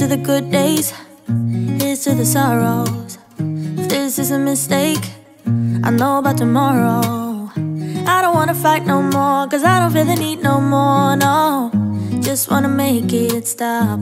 To the good days, here's to the sorrows. If this is a mistake, I know about tomorrow. I don't wanna fight no more, cause I don't feel the need no more, no. Just wanna make it stop.